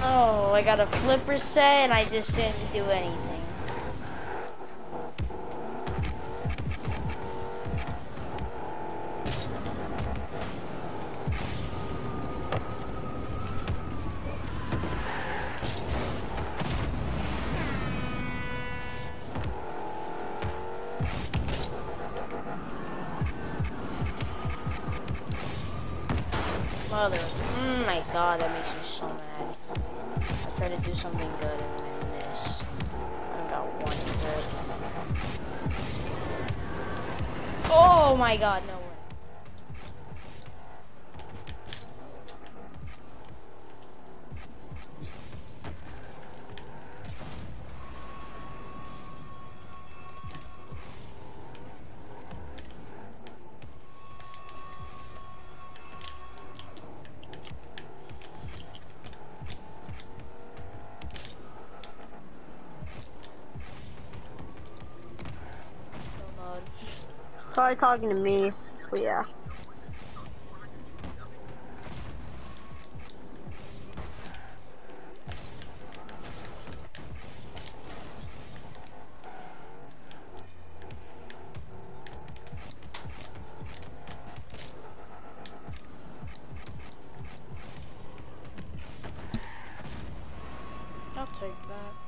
Oh, I got a flipper set and I just didn't do anything. Mother, mm, my god, that makes me so mad. I try to do something good and then miss. I got one good. Oh my god, no probably talking to me, but yeah. I'll take that.